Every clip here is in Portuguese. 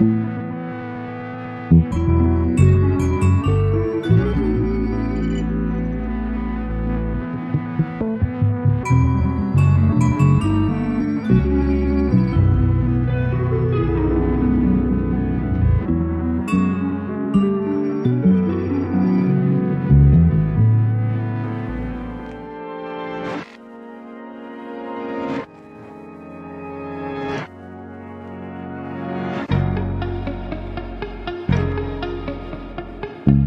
Música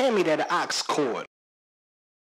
Hand me that ox cord.